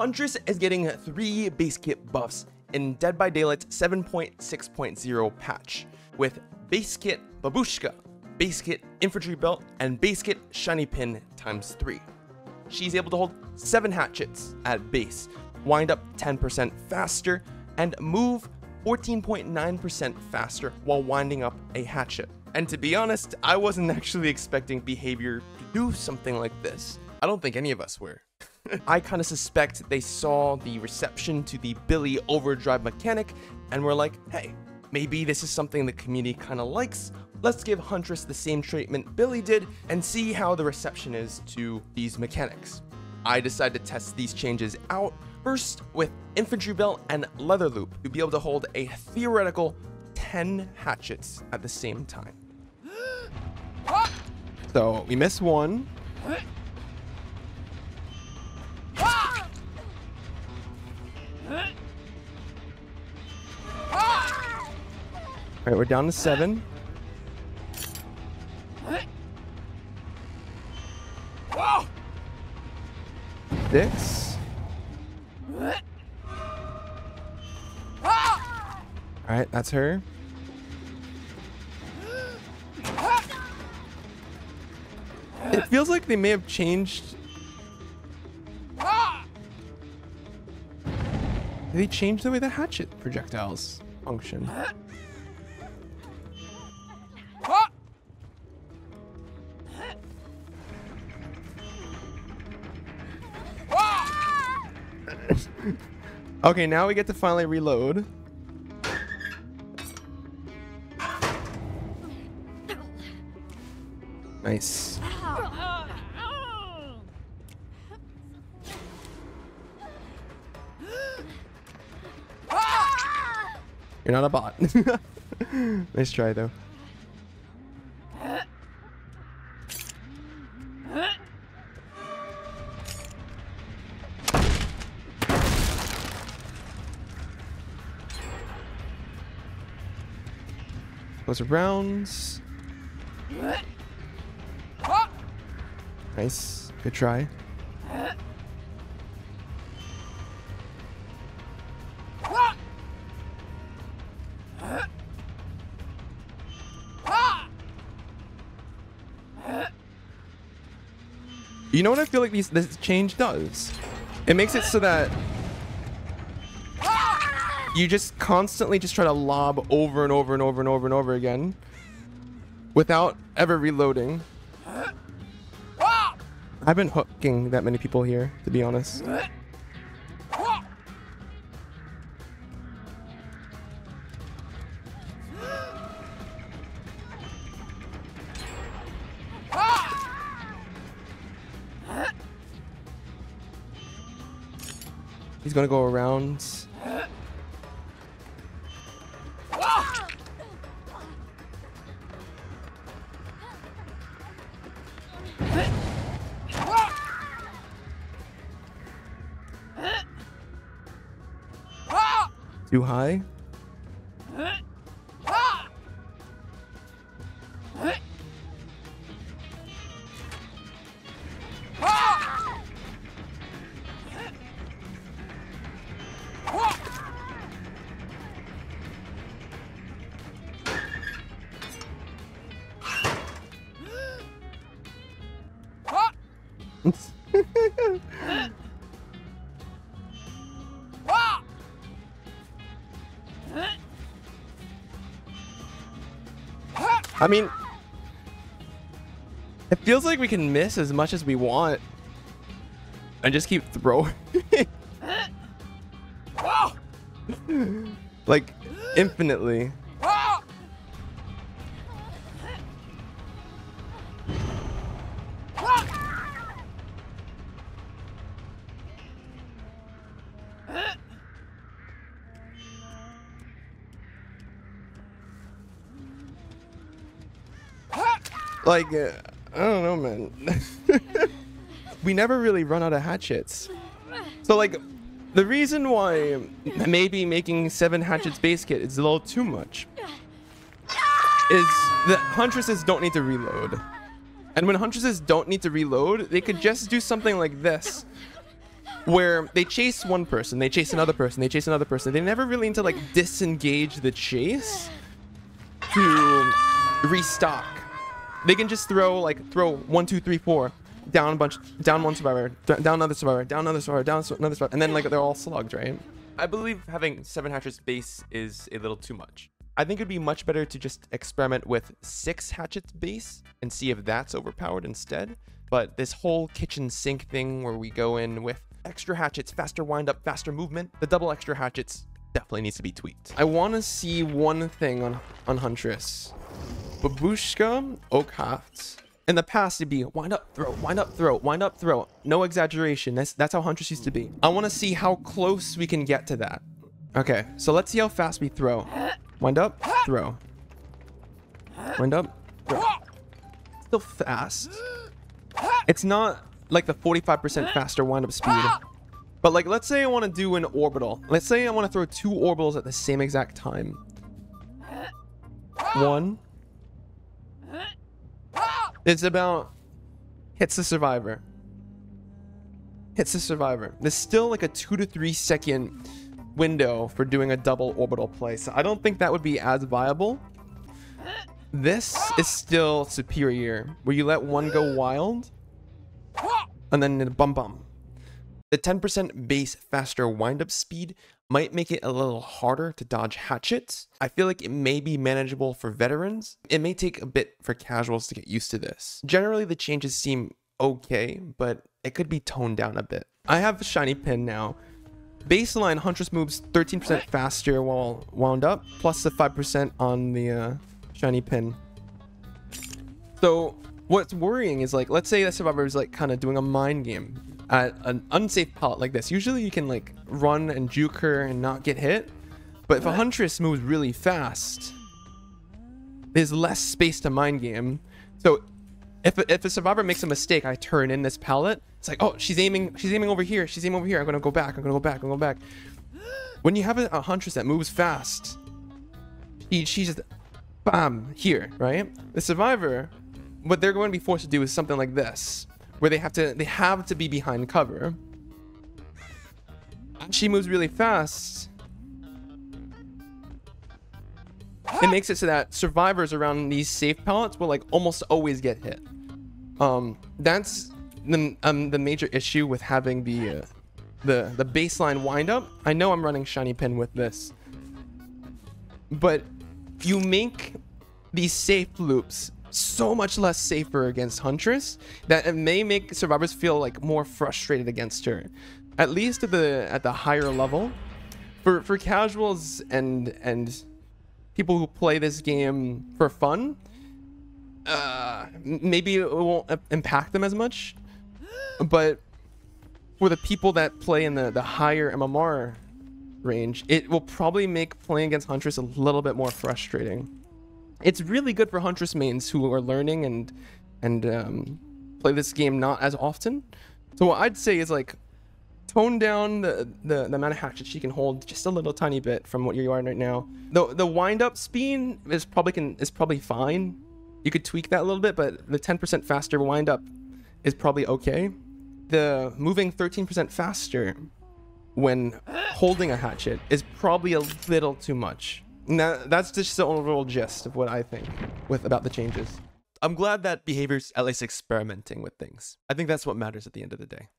Huntress is getting three base kit buffs in Dead by Daylight 7.6.0 patch with base kit Babushka, base kit Infantry Belt, and base kit Shiny Pin times 3. She's able to hold 7 hatchets at base, wind up 10% faster, and move 14.9% faster while winding up a hatchet. And to be honest, I wasn't actually expecting behavior to do something like this. I don't think any of us were. I kind of suspect they saw the reception to the Billy overdrive mechanic and were like, hey, maybe this is something the community kind of likes. Let's give Huntress the same treatment Billy did and see how the reception is to these mechanics. I decided to test these changes out first with Infantry Belt and Leather Loop to be able to hold a theoretical 10 hatchets at the same time. So we miss one. All right, we're down to seven. Six. All right, that's her. It feels like they may have changed. They change the way the hatchet projectiles function? okay, now we get to finally reload. Nice. You're not a bot. nice try, though. Closer rounds. Nice. Good try. You know what I feel like these, this change does? It makes it so that you just constantly just try to lob over and over and over and over and over again without ever reloading. I've been hooking that many people here, to be honest. He's gonna go around. Too high? I mean, it feels like we can miss as much as we want and just keep throwing. like, infinitely. Like, uh, I don't know, man. we never really run out of hatchets. So, like, the reason why maybe making seven hatchets base kit is a little too much is that huntresses don't need to reload. And when huntresses don't need to reload, they could just do something like this. where they chase one person, they chase another person, they chase another person. They never really need to like disengage the chase to restock. They can just throw like throw one, two, three, four, down a bunch, down one survivor, down another survivor, down another survivor, down another survivor, and then like they're all slugged, right? I believe having seven hatchets base is a little too much. I think it'd be much better to just experiment with six hatchets base and see if that's overpowered instead. But this whole kitchen sink thing where we go in with extra hatchets, faster wind up, faster movement, the double extra hatchets definitely needs to be tweaked. I want to see one thing on, on Huntress. Babushka, Oak Haft. In the past, it'd be wind up, throw, wind up, throw, wind up, throw. No exaggeration. That's, that's how Huntress used to be. I want to see how close we can get to that. Okay, so let's see how fast we throw. Wind up, throw. Wind up, throw. Still fast. It's not like the 45% faster wind up speed. But like, let's say I want to do an orbital. Let's say I want to throw two orbitals at the same exact time. One. It's about hits the survivor. Hits the survivor. There's still like a two to three second window for doing a double orbital play. So I don't think that would be as viable. This is still superior, where you let one go wild, and then bum bum. The 10% base faster windup speed might make it a little harder to dodge hatchets. I feel like it may be manageable for veterans. It may take a bit for casuals to get used to this. Generally, the changes seem okay, but it could be toned down a bit. I have a shiny pin now. Baseline Huntress moves 13% faster while wound up, plus the 5% on the uh, shiny pin. So what's worrying is like, let's say the survivor is like kind of doing a mind game at an unsafe pallet like this. Usually you can like run and juke her and not get hit. But if a Huntress moves really fast, there's less space to mind game. So if a, if a survivor makes a mistake, I turn in this pallet. It's like, oh, she's aiming, she's aiming over here. She's aiming over here. I'm gonna go back. I'm gonna go back. I'm gonna go back. When you have a, a huntress that moves fast, she, she's just, bam, here, right? The survivor, what they're going to be forced to do is something like this where they have to they have to be behind cover. She moves really fast. It makes it so that survivors around these safe pallets will like almost always get hit. Um, that's the um the major issue with having the uh, the the baseline windup. I know I'm running shiny pin with this, but if you make these safe loops so much less safer against Huntress that it may make survivors feel like more frustrated against her. At least at the at the higher level. For for casuals and and people who play this game for fun, uh, maybe it won't impact them as much. But for the people that play in the, the higher MMR range, it will probably make playing against Huntress a little bit more frustrating it's really good for Huntress mains who are learning and and um, play this game not as often. So what I'd say is like tone down the, the, the amount of hatchets she can hold just a little tiny bit from what you are right now. The the wind up speed is probably can is probably fine. You could tweak that a little bit, but the 10% faster wind up is probably okay. The moving 13% faster when holding a hatchet is probably a little too much. That's just the overall gist of what I think with about the changes. I'm glad that behavior's at least experimenting with things. I think that's what matters at the end of the day.